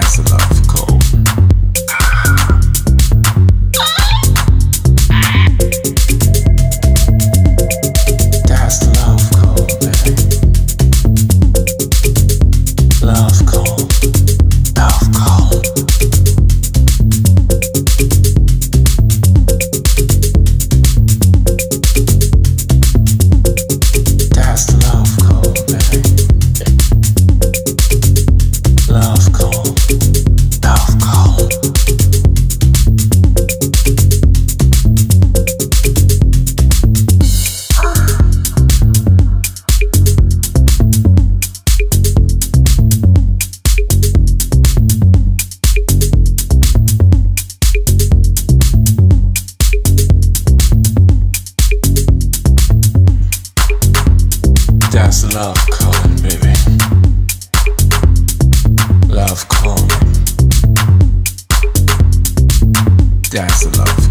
guys. lot That's love calling, baby. Love. That's love.